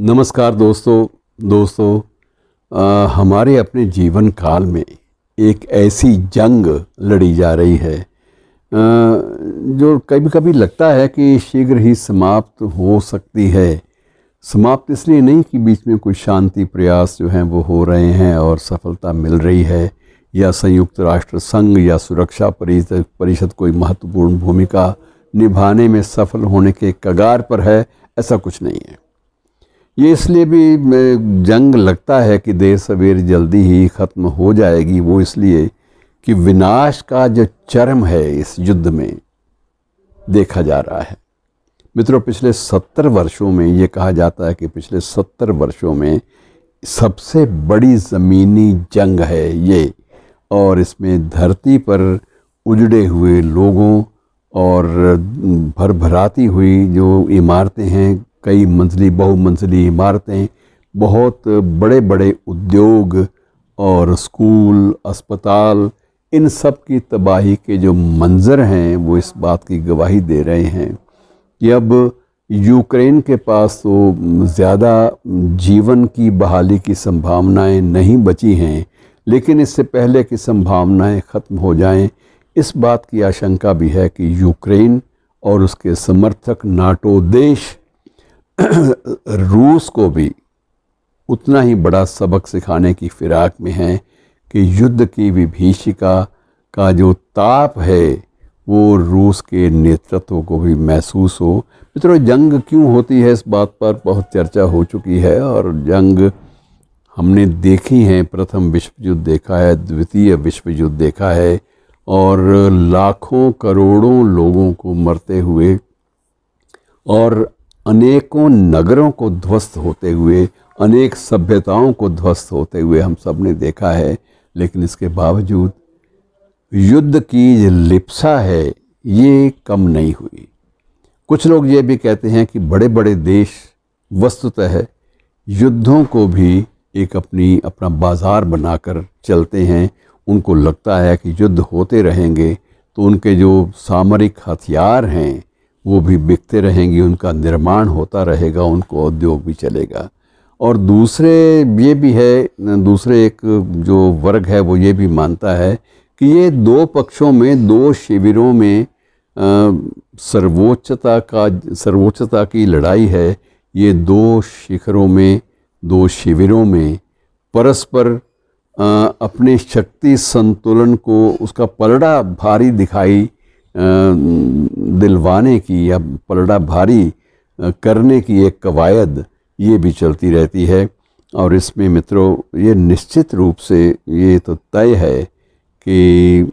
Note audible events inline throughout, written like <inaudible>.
नमस्कार दोस्तों दोस्तों आ, हमारे अपने जीवन काल में एक ऐसी जंग लड़ी जा रही है आ, जो कभी कभी लगता है कि शीघ्र ही समाप्त हो सकती है। समाप्त इसलिए नहीं कि बीच में कुछ शांति प्रयास जो हैं वो हो रहे हैं और सफलता मिल रही है या संयुक्त राष्ट्र संघ या सुरक्षा परिषद परिषद कोई महत्वपूर्ण भूमिका निभाने में सफल होने के कगार पर है ऐसा कुछ नहीं है। ये इसलिए भी जंग लगता है कि देर सवेर जल्दी ही ख़त्म हो जाएगी, वो इसलिए कि विनाश का जो चरम है इस युद्ध में देखा जा रहा है। मित्रों, पिछले सत्तर वर्षों में ये कहा जाता है कि पिछले सत्तर वर्षों में सबसे बड़ी ज़मीनी जंग है ये, और इसमें धरती पर उजड़े हुए लोगों और भरभराती हुई जो इमारतें हैं कई मंजिली, बहुमंजिली इमारतें, बहुत बड़े बड़े उद्योग और स्कूल, अस्पताल, इन सब की तबाही के जो मंज़र हैं, वो इस बात की गवाही दे रहे हैं कि अब यूक्रेन के पास तो ज़्यादा जीवन की बहाली की संभावनाएँ नहीं बची हैं, लेकिन इससे पहले की संभावनाएँ ख़त्म हो जाएँ, इस बात की आशंका भी है कि यूक्रेन और उसके समर्थक नाटो देश <clears throat> रूस को भी उतना ही बड़ा सबक सिखाने की फिराक में है कि युद्ध की विभीषिका का जो ताप है, वो रूस के नेतृत्व को भी महसूस हो। मित्रों, जंग क्यों होती है इस बात पर बहुत चर्चा हो चुकी है और जंग हमने देखी हैं। प्रथम विश्व युद्ध देखा है, द्वितीय विश्व युद्ध देखा है और लाखों करोड़ों लोगों को मरते हुए और अनेकों नगरों को ध्वस्त होते हुए, अनेक सभ्यताओं को ध्वस्त होते हुए हम सबने देखा है, लेकिन इसके बावजूद युद्ध की जो लिप्सा है, ये कम नहीं हुई। कुछ लोग ये भी कहते हैं कि बड़े बड़े देश वस्तुतः युद्धों को भी एक अपनी, अपना बाज़ार बनाकर चलते हैं। उनको लगता है कि युद्ध होते रहेंगे तो उनके जो सामरिक हथियार हैं वो भी बिकते रहेंगी, उनका निर्माण होता रहेगा, उनको उद्योग भी चलेगा। और दूसरे, ये भी है, दूसरे एक जो वर्ग है, वो ये भी मानता है कि ये दो पक्षों में, दो शिविरों में सर्वोच्चता का, सर्वोच्चता की लड़ाई है। ये दो शिखरों में, दो शिविरों में परस्पर अपने शक्ति संतुलन को, उसका पलड़ा भारी दिखाई दिलवाने की या पलड़ा भारी करने की एक कवायद ये भी चलती रहती है। और इसमें मित्रों, ये निश्चित रूप से ये तो तय है कि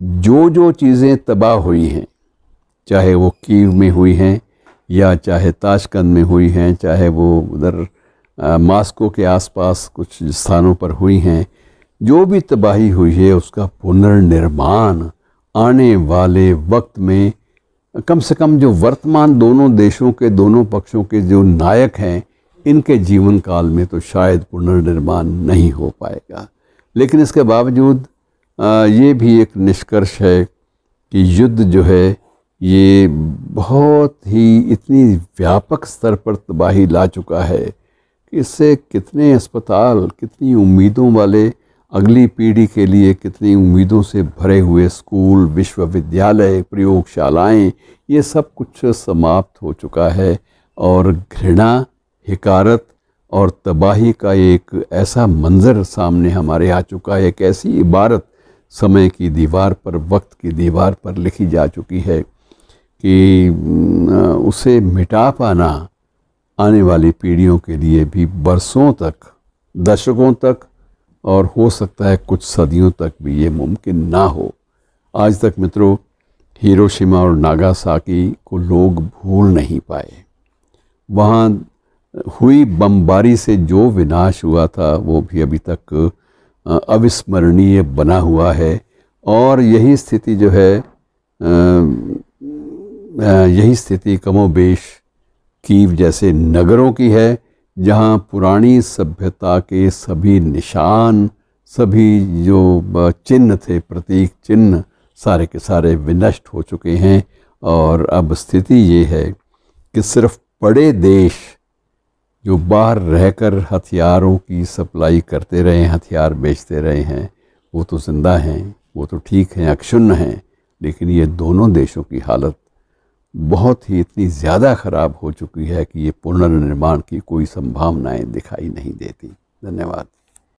जो जो चीज़ें तबाह हुई हैं, चाहे वो कीव में हुई हैं या चाहे ताशकंद में हुई हैं, चाहे वो उधर मास्को के आसपास कुछ स्थानों पर हुई हैं, जो भी तबाही हुई है, उसका पुनर्निर्माण आने वाले वक्त में कम से कम जो वर्तमान दोनों देशों के, दोनों पक्षों के जो नायक हैं, इनके जीवन काल में तो शायद पुनर्निर्माण नहीं हो पाएगा। लेकिन इसके बावजूद ये भी एक निष्कर्ष है कि युद्ध जो है, ये बहुत ही इतनी व्यापक स्तर पर तबाही ला चुका है कि इससे कितने अस्पताल, कितनी उम्मीदों वाले अगली पीढ़ी के लिए कितनी उम्मीदों से भरे हुए स्कूल, विश्वविद्यालय, प्रयोगशालाएँ, ये सब कुछ समाप्त हो चुका है। और घृणा, हिकारत और तबाही का एक ऐसा मंज़र सामने हमारे आ चुका है, एक ऐसी इबारत समय की दीवार पर, वक्त की दीवार पर लिखी जा चुकी है कि उसे मिटा पाना आने वाली पीढ़ियों के लिए भी बरसों तक, दशकों तक और हो सकता है कुछ सदियों तक भी ये मुमकिन ना हो। आज तक मित्रों, हिरोशिमा और नागासाकी को लोग भूल नहीं पाए। वहाँ हुई बमबारी से जो विनाश हुआ था, वो भी अभी तक अविस्मरणीय बना हुआ है। और यही स्थिति जो है यही स्थिति कमोबेश कीव जैसे नगरों की है। जहाँ पुरानी सभ्यता के सभी निशान, सभी जो चिन्ह थे, प्रतीक चिन्ह, सारे के सारे विनष्ट हो चुके हैं। और अब स्थिति ये है कि सिर्फ़ बड़े देश जो बाहर रहकर हथियारों की सप्लाई करते रहे हथियार बेचते रहे हैं, वो तो ज़िंदा हैं, वो तो ठीक हैं अक्षुण्ण हैं, लेकिन ये दोनों देशों की हालत बहुत ही इतनी ज़्यादा ख़राब हो चुकी है कि ये पुनर्निर्माण की कोई संभावनाएँ दिखाई नहीं देती। धन्यवाद।